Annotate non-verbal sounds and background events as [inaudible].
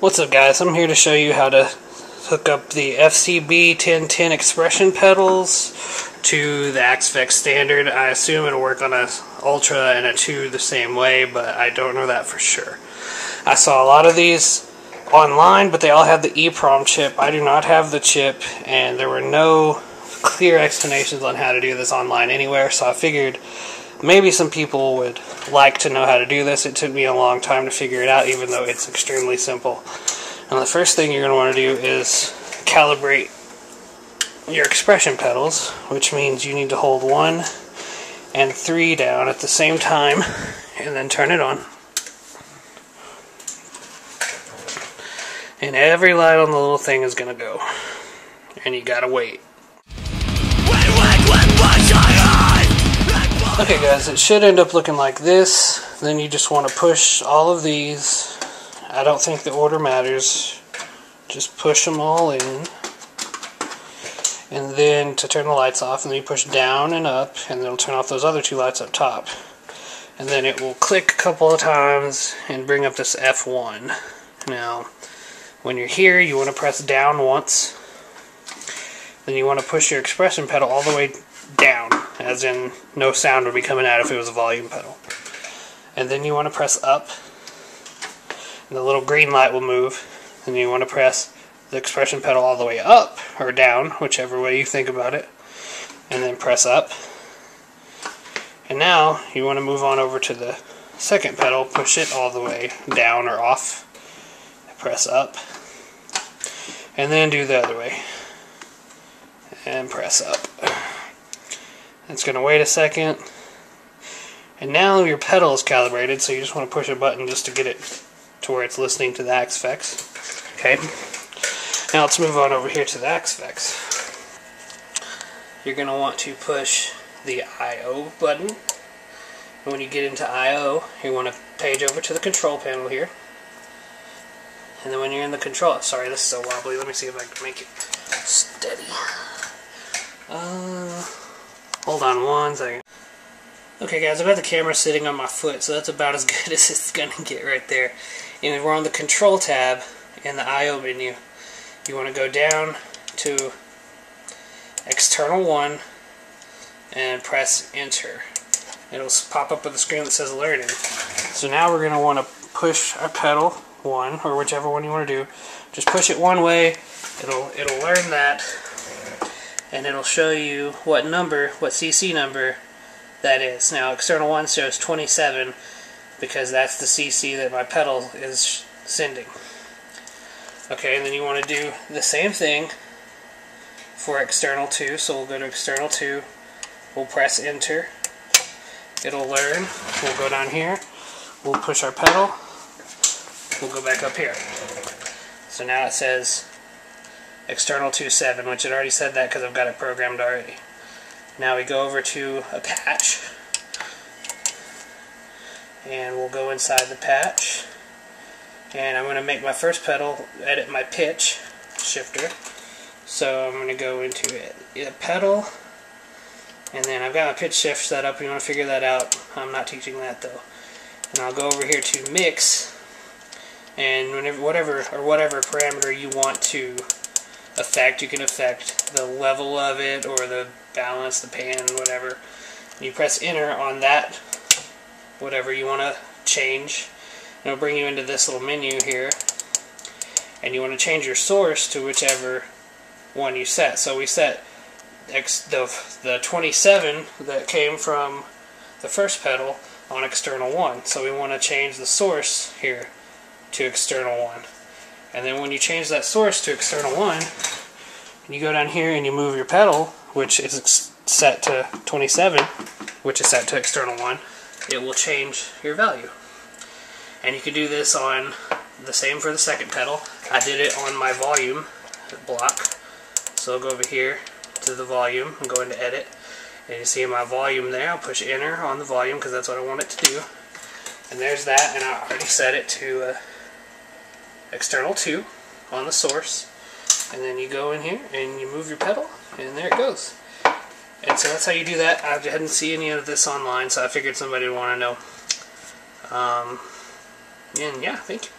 What's up guys, I'm here to show you how to hook up the FCB 1010 expression pedals to the Axe-Fx standard. I assume it'll work on a Ultra and a 2 the same way, but I don't know that for sure. I saw a lot of these online, but they all have the EEPROM chip. I do not have the chip, and there were no clear explanations on how to do this online anywhere, so I figured maybe some people would like to know how to do this. It took me a long time to figure it out, even though it's extremely simple. And the first thing you're going to want to do is calibrate your expression pedals, which means you need to hold one and three down at the same time [laughs] and then turn it on. And every light on the little thing is going to go. And you got to wait. Okay guys, it should end up looking like this. Then you just want to push all of these. I don't think the order matters. Just push them all in. And then to turn the lights off, and then you push down and up, and it'll turn off those other two lights up top. And then it will click a couple of times and bring up this F1. Now, when you're here, you want to press down once. Then you want to push your expression pedal all the way down, as in no sound would be coming out if it was a volume pedal. And then you want to press up, and the little green light will move. And you want to press the expression pedal all the way up or down, whichever way you think about it, and then press up. And now you want to move on over to the second pedal, push it all the way down or off, press up, and then do the other way, and press up. It's going to wait a second. And now your pedal is calibrated, so you just want to push a button just to get it to where it's listening to the Axe-Fx. Okay. Now let's move on over here to the Axe-Fx. You're going to want to push the I.O. button. And when you get into I.O., you want to page over to the control panel here. And then when you're in the control, sorry, this is so wobbly. Let me see if I can make it steady. Hold on one second. Okay guys, I've got the camera sitting on my foot, so that's about as [laughs] good as it's going to get right there. And we're on the Control tab in the I.O. menu. You want to go down to External 1 and press Enter. It'll pop up with a screen that says Learning. So now we're going to want to push our pedal, one, or whichever one you want to do. Just push it one way, it'll, it'll learn that and it'll show you what number, what CC number that is. Now external 1 shows 27 because that's the CC that my pedal is sending. Okay, and then you want to do the same thing for external 2. So we'll go to external 2, we'll press enter, it'll learn, we'll go down here, we'll push our pedal, we'll go back up here. So now it says external 2.7, which it already said that because I've got it programmed already. Now we go over to a patch, and we'll go inside the patch, and I'm going to make my first pedal, edit my pitch shifter. So I'm going to go into it, a pedal, and then I've got my pitch shift set up. You want to figure that out. I'm not teaching that though. And I'll go over here to mix, and whenever, whatever or whatever parameter you want to effect, you can affect the level of it or the balance, the pan, whatever. And you press enter on that, whatever you want to change. And it'll bring you into this little menu here. And you want to change your source to whichever one you set. So we set the, the 27 that came from the first pedal on external 1. So we want to change the source here to external 1. And then when you change that source to external 1, you go down here and you move your pedal, which is set to 27, which is set to external 1, it will change your value. And you can do this on the same for the second pedal. I did it on my volume block. So I'll go over here to the volume and go into edit. And you see my volume there. I'll push enter on the volume because that's what I want it to do. And there's that, and I already set it to uh, external 2 on the source and then you go in here and you move your pedal and there it goes. And so that's how you do that. I hadn't seen any of this online so I figured somebody would want to know. Um, and yeah thank you